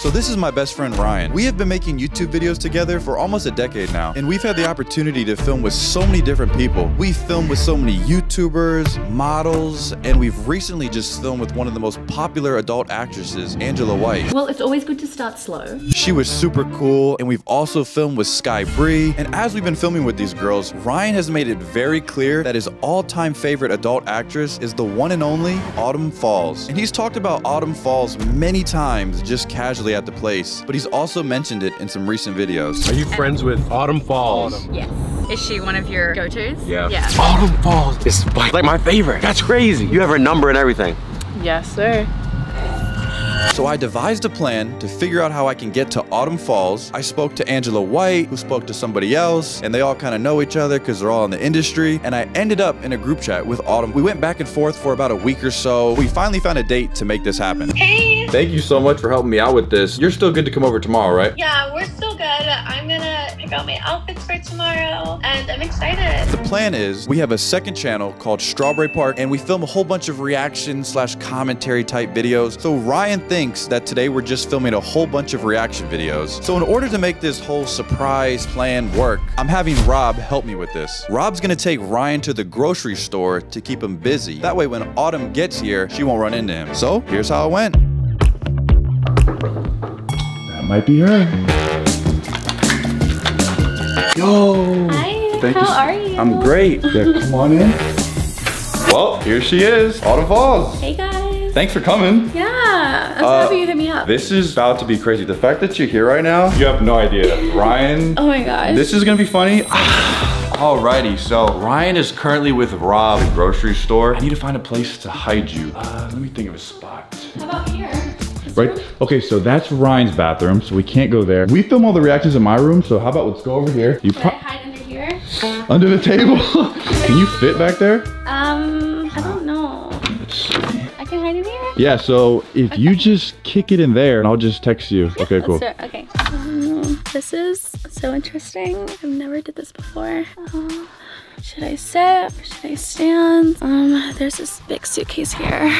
So this is my best friend Ryan. We have been making YouTube videos together for almost a decade now, and we've had the opportunity to film with so many different people. We've filmed with so many YouTubers, models, and we've recently just filmed with one of the most popular adult actresses, Angela White. Well, it's always good to start slow. She was super cool, and we've also filmed with Sky Bri. And as we've been filming with these girls, Ryan has made it very clear that his all-time favorite adult actress is the one and only Autumn Falls. And he's talked about Autumn Falls many times just casually at the place, but he's also mentioned it in some recent videos. Are you friends with Autumn Falls? Yes. Is she one of your go-tos? Yeah. Yeah. Autumn Falls is like, like my favorite. That's crazy. You have her number and everything. Yes, sir. So I devised a plan to figure out how I can get to Autumn Falls. I spoke to Angela White, who spoke to somebody else, and they all kind of know each other because they're all in the industry. And I ended up in a group chat with Autumn. We went back and forth for about a week or so. We finally found a date to make this happen. Hey! Thank you so much for helping me out with this. You're still good to come over tomorrow, right? Yeah, we're still good. I'm gonna pick out my outfits for tomorrow, and I'm excited. The plan is we have a second channel called Strawberry Park, and we film a whole bunch of reaction slash commentary type videos. So Ryan thinks that today we're just filming a whole bunch of reaction videos. So in order to make this whole surprise plan work, I'm having Rob help me with this. Rob's gonna take Ryan to the grocery store to keep him busy. That way when Autumn gets here, she won't run into him. So here's how it went. That might be her. Yo. Hi, Thank how you. are you? I'm great. Yeah, come on in. Well, here she is, Autumn Falls. Hey guys. Thanks for coming. Yeah, I'm so Uh, happy you hit me up. This is about to be crazy. The fact that you're here right now, you have no idea. Ryan, oh my gosh. this is gonna be funny. Alrighty, so Ryan is currently with Rob at the grocery store. I need to find a place to hide you. Uh, let me think of a spot. how about here? Right. Okay, so that's Ryan's bathroom, so we can't go there. We film all the reactions in my room, so how about let's go over here. You hide under here? under the table. Can you fit back there? Um, I don't know. I can hide in here? Yeah. So if you just kick it in there, and I'll just text you. Okay, cool. It. Okay. Um, this is so interesting. I've never did this before. Uh, should I sit or should I stand? Um, there's this big suitcase here.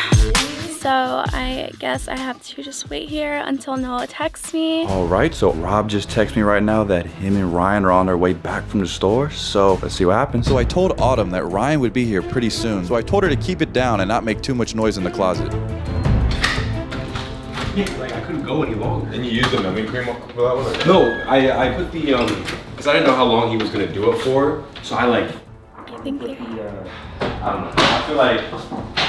So I guess I have to just wait here until Noah texts me. All right, so Rob just texted me right now that him and Ryan are on their way back from the store. So let's see what happens. So I told Autumn that Ryan would be here pretty soon. So I told her to keep it down and not make too much noise in the closet. Like I couldn't go any longer. And you use the numbing cream for that one? No, I I put the um because I didn't know how long he was gonna do it for, so I like I think they're the uh, I don't know. I feel like,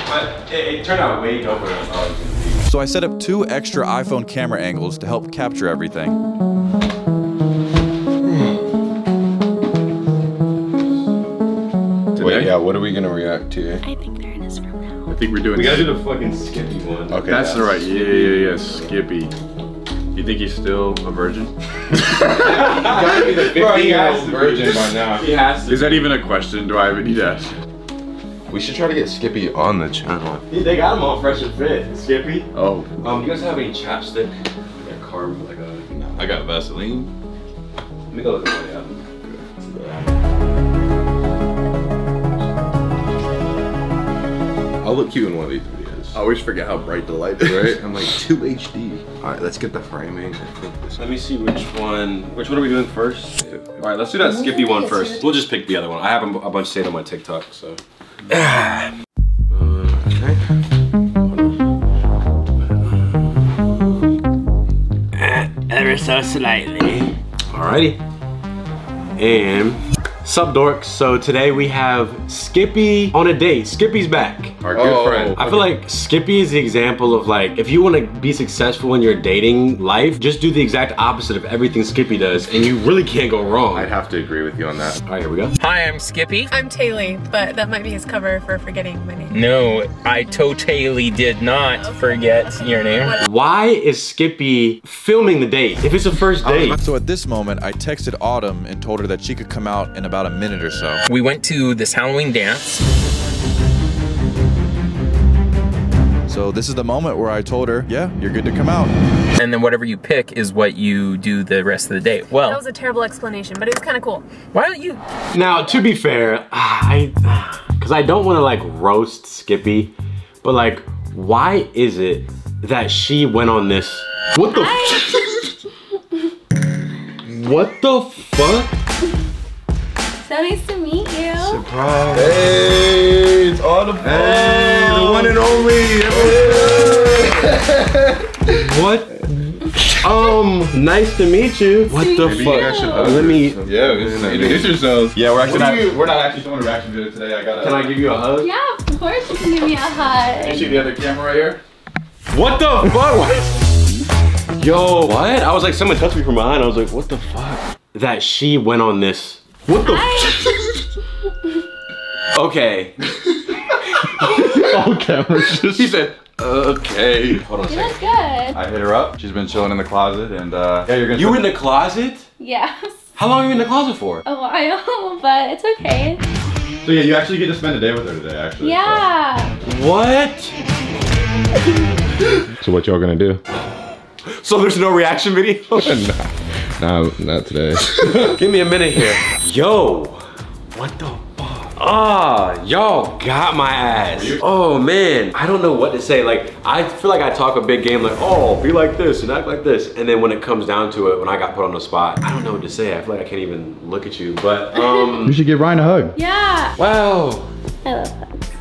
but it, it turned out way doper than I thought it was gonna be. So I set up two extra iPhone camera angles to help capture everything. Wait, yeah, what are we gonna react to? I think they're in his room now. I think we're doing. We gotta do the fucking Skippy one. Okay. That's the right. Yeah, yeah, yeah. Skippy. You think he's still a virgin? gotta be the 50 Bro, he year old virgin by now. He has to. Is that even a question? Do I even need to ask? We should try to get Skippy on the channel. They got him all fresh and fit. Skippy. Oh, Um, you guys have any chapstick? Like a carb, like a. I got Vaseline. Let me go look at my album. I'll look cute in one of these videos. I always forget how bright the light is. Right? I'm like 2 HD. Alright, let's get the framing. I think this Let me see which one. Which one are we doing first? All right, let's do that Skippy one first. We'll just pick the other one. I have a, a bunch saved on my TikTok, so. Ever so slightly. Alrighty. And sub dorks. So today we have Skippy on a date. Skippy's back. Our good Oh. friend. I feel like Skippy is the example of like, if you want to be successful in your dating life, just do the exact opposite of everything Skippy does, and you really can't go wrong. I'd have to agree with you on that. All right, here we go. Hi, I'm Skippy. I'm Taylor, but that might be his cover for forgetting my name. No, I totally did not forget your name. Why is Skippy filming the date? If it's a first date, So at this moment, I texted Autumn and told her that she could come out in about a minute or so. We went to this Halloween dance. So this is the moment where I told her, yeah, you're good to come out. And then whatever you pick is what you do the rest of the day. Well, that was a terrible explanation, but it was kind of cool. why don't you? Now, to be fair, I, because I don't want to like roast Skippy, but like, why is it that she went on this. What the? what the fuck? So nice to meet you. Surprise! Hey, it's on the. Hey, the one and only. what? Um, nice to meet you. What the Maybe you fuck? guys should Let me. Yeah, introduce yourselves. Yeah, we're actually What not. do you- We're not actually doing a reaction video today. I got. Can I give you a hug? Yeah, of course you can give me a hug. Can You see the other camera right here? What the fuck? What? Yo, what? I was like, someone touched me from behind. I was like, what the fuck? That she went on this. What the? okay. All cameras just. He said, "Okay." Hold on a second. good. I hit her up. She's been chilling in the closet, and uh, yeah, you're gonna. You were in the closet? Yes. How long were you in the closet for? A while, but it's okay. So yeah, you actually get to spend a day with her today, actually. Yeah. What? So what y'all gonna do? So there's no reaction video? Nah, not today. Give me a minute here. Yo, what the fuck? Ah, y'all got my ass. Oh man, I don't know what to say. Like, I feel like I talk a big game like, oh, be like this and act like this. And then when it comes down to it, when I got put on the spot, I don't know what to say. I feel like I can't even look at you. But, um. You should give Ryan a hug. Yeah. wow, I love hugs.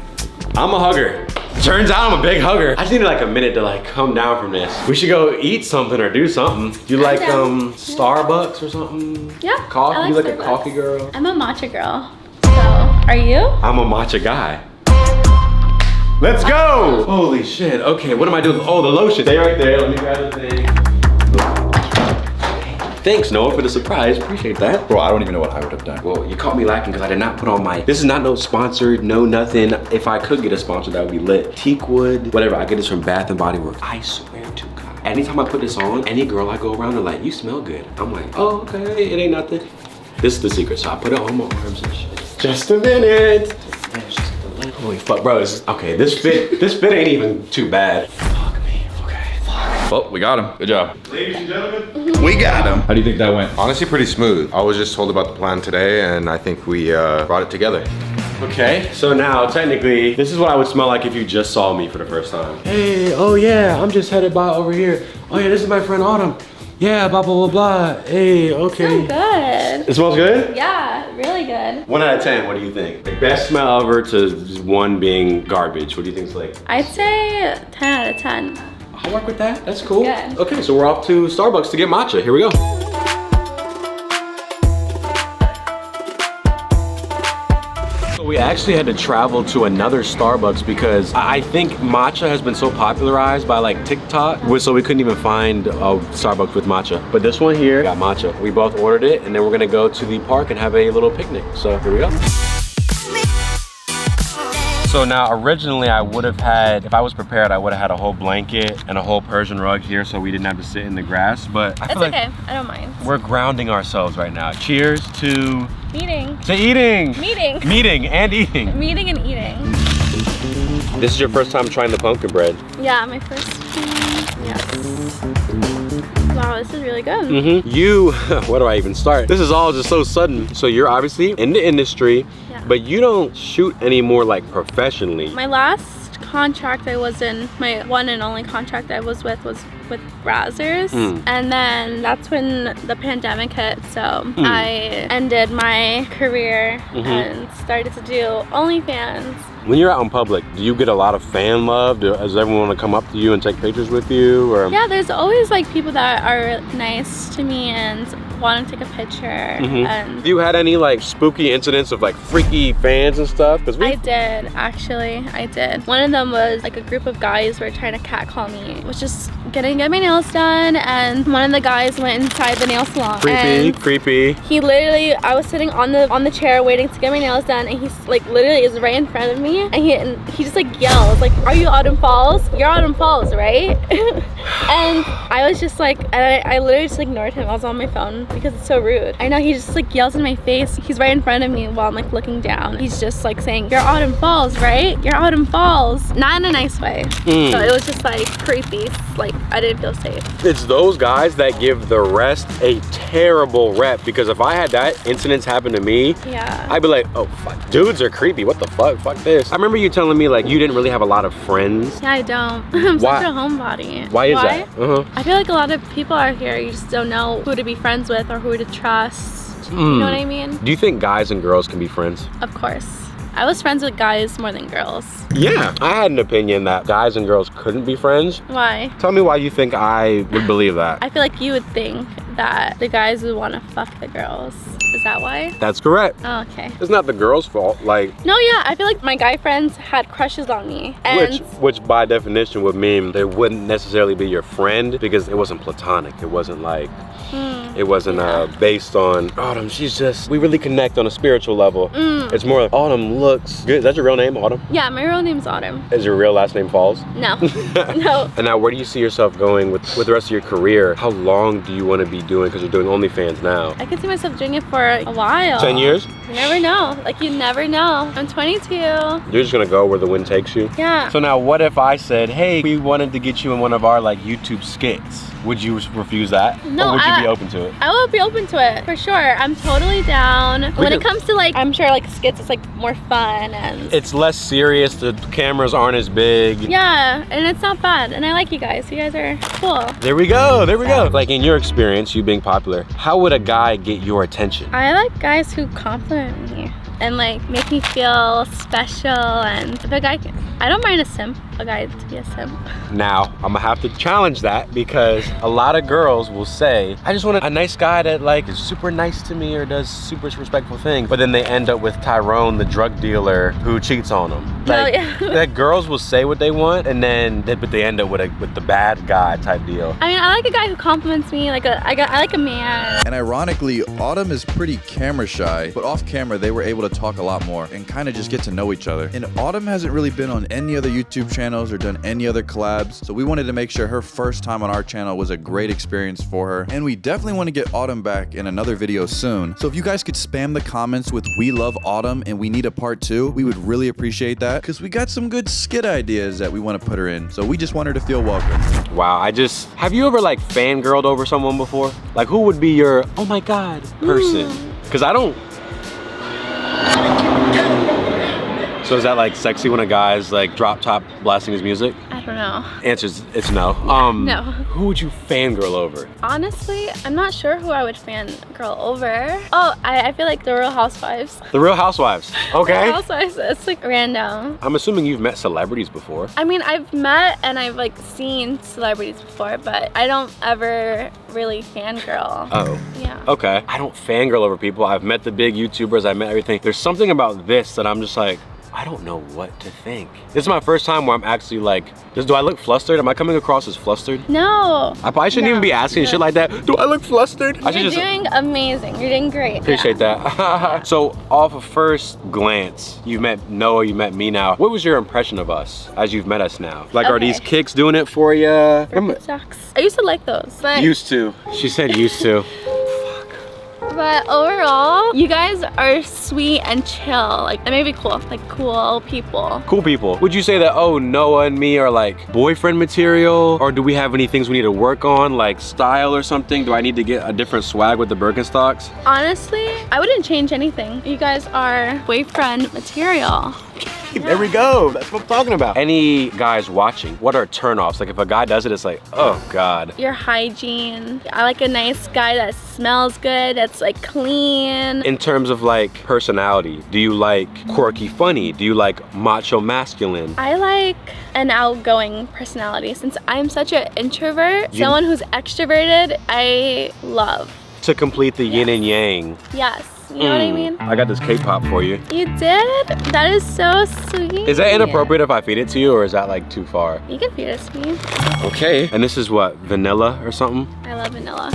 I'm a hugger. Turns out I'm a big hugger. I just needed like a minute to like come down from this. We should go eat something or do something. You like down. um Starbucks or something? Yeah. Coffee? I you like a coffee girl? I'm a matcha girl. So, are you? I'm a matcha guy. Let's go! Holy shit. Okay, what am I doing? Oh, the lotion. Stay right there. Let me grab the thing. Thanks, Noah, for the surprise. Appreciate that. Bro, I don't even know what I would have done. Well, you caught me lacking because I did not put on my. This is not no sponsored, no nothing. If I could get a sponsor, that would be lit. Teakwood, whatever. I get this from Bath and Body Works. I swear to God. Anytime I put this on, any girl I go around, they're like, "You smell good." I'm like, "Oh, okay, it ain't nothing." This is the secret. So I put it on my arms and shit. Just a minute. Man, it's just a little- Holy fuck, bro. It's, okay, this fit, this fit ain't even too bad. Fuck me. Okay. Fuck. Well, we got him. Good job. Ladies and gentlemen. We got him. How do you think that went? Honestly, pretty smooth. I was just told about the plan today, and I think we uh, brought it together. Okay, so now technically, this is what I would smell like if you just saw me for the first time. Hey, oh yeah, I'm just headed by over here. Oh yeah, this is my friend Autumn. Yeah, blah, blah, blah, blah. Hey, okay. So good. It smells good? Yeah, really good. One out of 10, what do you think? The best smell ever to one being garbage. What do you think it's like? I'd say 10 out of 10. I'll work with that, that's cool. Good. Okay, so we're off to Starbucks to get matcha. Here we go. So we actually had to travel to another Starbucks because I I think matcha has been so popularized by like TikTok, so we couldn't even find a Starbucks with matcha. But this one here got matcha. We both ordered it, and then we're gonna go to the park and have a little picnic. So here we go. So now originally I would have had, if I was prepared, I would have had a whole blanket and a whole Persian rug here so we didn't have to sit in the grass. But I It's feel like okay. I don't mind. we're grounding ourselves right now. Cheers to, Meeting. to eating. Meeting. Meeting and eating. Meeting and eating. This is your first time trying the pumpkin bread. Yeah, my first time. Yes. Wow, this is really good. Mm-hmm. You, where do I even start? This is all just so sudden. So you're obviously in the industry, Yeah. But you don't shoot anymore like professionally. My last contract I was in, my one and only contract I was with was with Brazzers. Mm. And then that's when the pandemic hit. So Hmm. I ended my career Mhm. and started to do OnlyFans. When you're out in public, do you get a lot of fan love? Do, does everyone want to come up to you and take pictures with you? Or Yeah, there's always like people that are nice to me and want to take a picture. Mhm. And Have you had any like spooky incidents of like freaky fans and stuff? Because we I did actually. I did. One of them was like a group of guys were trying to catcall me. Was just getting get my nails done, and one of the guys went inside the nail salon. creepy, creepy. he literally, I was sitting on the on the chair waiting to get my nails done, and he's like literally is right in front of me, and he and he just like yells like, "Are you Autumn Falls? You're Autumn Falls, right?" and I was just like, and I, I literally just ignored him. I was on my phone because it's so rude. I know he just like yells in my face. He's right in front of me while I'm like looking down. He's just like saying, "You're Autumn Falls, right? You're Autumn Falls." Not in a nice way. Mm. So it was just like creepy, like I didn't feel safe. It's those guys that give the rest a terrible rep because if I had that incidents happen to me, Yeah. I'd be like, oh fuck, dudes are creepy. What the fuck? Fuck this. I remember you telling me like you didn't really have a lot of friends. yeah, I don't. I'm Why? such a homebody. Why is that? Uh-huh. I feel like a lot of people are here. You just don't know who to be friends with or who to trust. You Mm. know what I mean? Do you think guys and girls can be friends? Of course. I was friends with guys more than girls. Yeah. I had an opinion that guys and girls couldn't be friends. Why? Tell me why you think I would believe that. I feel like you would think that the guys would want to fuck the girls. Is that why? That's correct. Oh, okay. It's not the girl's fault. Like, No, yeah, I feel like my guy friends had crushes on me. And which, which by definition would mean they wouldn't necessarily be your friend because it wasn't platonic. It wasn't like, Mm, it wasn't uh, based on Autumn. She's just, we really connect on a spiritual level. Mm. It's more like Autumn looks good. Is that your real name, Autumn? yeah, my real name's Autumn. Is your real last name Falls? No, no. And now, where do you see yourself going with, with the rest of your career? How long do you want to be doing? Because you're doing OnlyFans now. I can see myself doing it for a while. 10 years? You never know. Like, you never know. I'm 22. You're just gonna go where the wind takes you? Yeah. So now, what if I said, hey, we wanted to get you in one of our like YouTube skits? Would you refuse that? No, or would you I- be open to it? I will be open to it for sure. I'm totally down. when it comes to like, I'm sure like skits, it's like more fun and It's less serious. The cameras aren't as big. yeah, and it's not bad. And I like you guys. You guys are cool. There we go. There we go. Like in your experience, you being popular, how would a guy get your attention? I like guys who compliment me and like make me feel special. And if a guy, can, I don't mind a simp. A guy to be a simp. Now, I'm gonna have to challenge that because a lot of girls will say, I just want a nice guy that like is super nice to me or does super respectful things. But then they end up with Tyrone, the drug dealer who cheats on them. No, oh, Like, yeah. that girls will say what they want and then they, but they end up with a with the bad guy type deal. I mean, I like a guy who compliments me. Like a, I got, I like a man. And ironically, Autumn is pretty camera shy, but off camera, they were able to talk a lot more and kind of just get to know each other. And Autumn hasn't really been on any other YouTube channels or done any other collabs, so we wanted to make sure her first time on our channel was a great experience for her. And we definitely want to get Autumn back in another video soon. So if you guys could spam the comments with We Love Autumn and we need a part two, we would really appreciate that because we got some good skit ideas that we want to put her in. So we just want her to feel welcome. Wow, I just have you ever like fangirled over someone before? Like who would be your oh my god person? Mm. Cause I don't So is that like sexy when a guy's like drop top blasting his music? I don't know. Answers it's no. Um No. who would you fangirl over? Honestly, I'm not sure who I would fangirl over. Oh, I, I feel like the Real Housewives. The Real Housewives. Okay. Real Housewives, it's like random. I'm assuming you've met celebrities before. I mean, I've met and I've like seen celebrities before, but I don't ever really fangirl. Oh. Yeah. Okay. I don't fangirl over people. I've met the big YouTubers, I've met everything. There's something about this that I'm just like, I don't know what to think. This is my first time where I'm actually like, just, do I look flustered? Am I coming across as flustered? No. I probably shouldn't even be asking shit like that. Do I look flustered? I should You're just doing amazing. You're doing great. appreciate that. so off of first glance, you've met Noah, you met me now. What was your impression of us as you've met us now? Like, are these kicks doing it for you? Yeah. Sucks. I used to like those, but Used to. She said used to. but overall, you guys are sweet and chill. Like that may be cool. Like cool people. Cool people. Would you say that, oh, Noah and me are like boyfriend material? Or do we have any things we need to work on, like style or something? Do I need to get a different swag with the Birkenstocks? Honestly, I wouldn't change anything. You guys are boyfriend material. There we go. That's what I'm talking about. Any guys watching, what are turnoffs? Like if a guy does it, it's like, oh God. Your hygiene. I like a nice guy that smells good, that's like clean. In terms of like personality, do you like quirky funny? Do you like macho masculine? I like an outgoing personality. Since I'm such an introvert, You- someone who's extroverted, I love. To complete the yin and yang. Yes, you know what I Mm. mean? I got this cake pop for you. You did? That is so sweet. Is that inappropriate if I feed it to you or is that like too far? You can feed it to me. Okay. And this is what, vanilla or something? I love vanilla.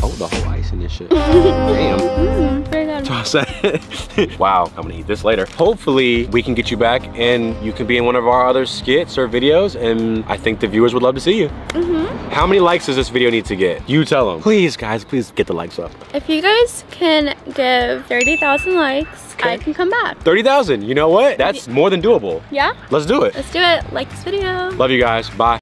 Oh, the whole ice in this shit. Damn. Mm, very good. Toss that. wow, I'm gonna eat this later. Hopefully, we can get you back and you can be in one of our other skits or videos, and I think the viewers would love to see you. hmm How many likes does this video need to get? You tell them. Please, guys, please get the likes up. If you guys can give 30,000 likes, I can come back. 30,000, you know what? That's more than doable. Yeah? Let's do it. Let's do it. Like this video. Love you guys. Bye.